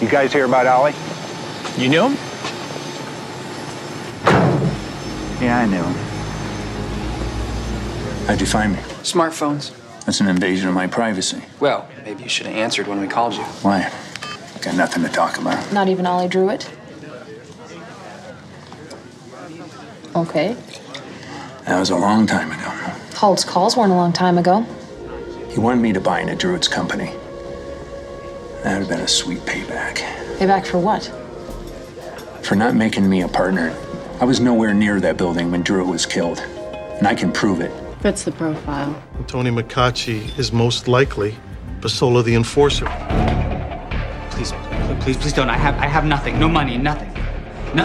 You guys hear about Ollie? You knew him? Yeah, I knew him. How'd you find me? Smartphones. That's an invasion of my privacy. Well, maybe you should have answered when we called you. Why? Got nothing to talk about. Not even Ollie Druitt? Okay. That was a long time ago. Holt's calls weren't a long time ago. He wanted me to buy into Druitt's company. That would have been a sweet payback. Payback for what? For not making me a partner. I was nowhere near that building when Druitt was killed. And I can prove it. Fits the profile. Tony McCacci is most likely Basola the Enforcer. Please, please, please don't. I have, I have nothing. No money, nothing. No.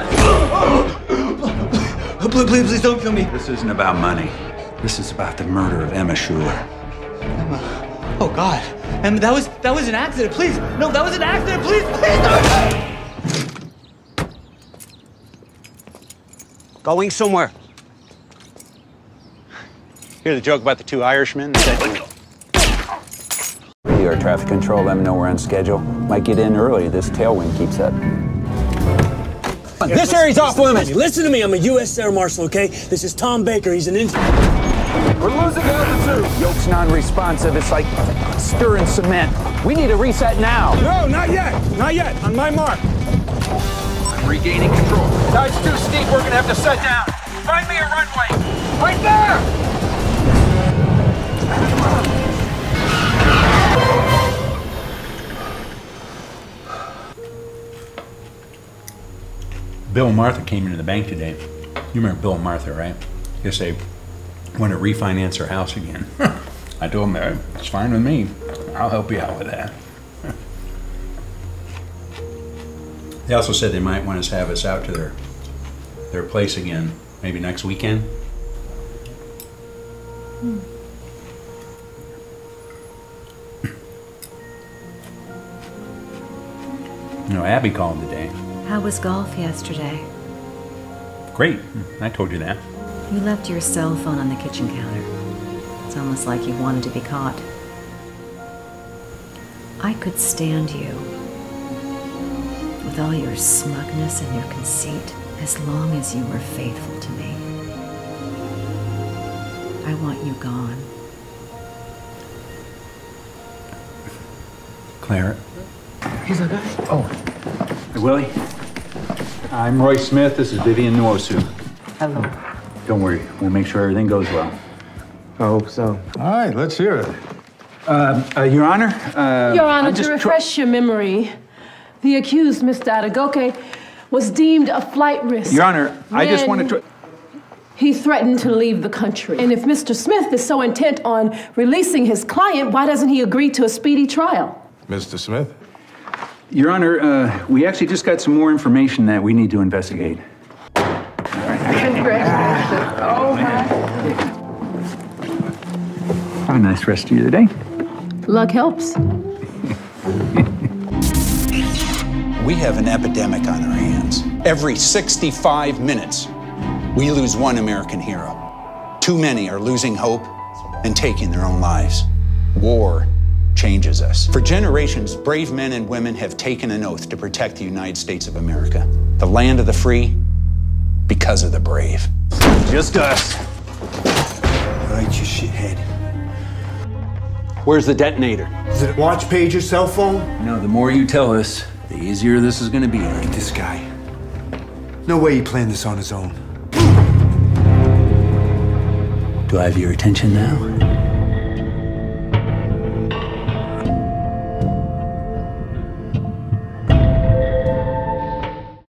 please, please, please don't kill me. This isn't about money. This is about the murder of Emma Schuler. Emma. Oh God. Emma, that was that was an accident. Please, no, that was an accident. Please, please don't. Going somewhere. Hear the joke about the two Irishmen? PR traffic control, let me know we're on schedule. Might get in early. This tailwind keeps up. This area's off limits. Listen to me. I'm a U.S. Air Marshal, okay? This is Tom Baker. He's an in. We're losing altitude. Yoke's non-responsive. It's like stirring cement. We need a reset now. No, not yet. Not yet. On my mark. I'm regaining control. No, it's too steep. We're gonna have to set down. Find me a runway. Right there. Bill and Martha came into the bank today. You remember Bill and Martha, right? Guess they want to refinance their house again. I told them, it's fine with me. I'll help you out with that. they also said they might want us to have us out to their their place again, maybe next weekend. Hmm. You know, Abby called today. How was golf yesterday? Great. I told you that. You left your cell phone on the kitchen counter. It's almost like you wanted to be caught. I could stand you with all your smugness and your conceit as long as you were faithful to me. I want you gone. Claire. He's okay. Oh. Hey, Willie. I'm Roy Smith. This is Vivian Nuosu. Hello. Don't worry. We'll make sure everything goes well. I hope so. All right, let's hear it. Uh, uh, Your Honor. Uh, Your Honor, just to try- refresh your memory, the accused, Mr. Adagoke, was deemed a flight risk. Your Honor, I just wanted to. He threatened to leave the country. And if Mr. Smith is so intent on releasing his client, why doesn't he agree to a speedy trial? Mr. Smith? Your Honor, uh, we actually just got some more information that we need to investigate. Congratulations. Oh, my. Have a nice rest of your day. Luck helps. We have an epidemic on our hands. Every 65 minutes, we lose one American hero. Too many are losing hope and taking their own lives. War changes us. For generations, brave men and women have taken an oath to protect the United States of America, the land of the free, because of the brave. Just us. All right, you shithead. Where's the detonator? Is it watch page or cell phone? You know, the more you tell us, the easier this is going to be. Look at this guy. No way he planned this on his own. Do I have your attention now?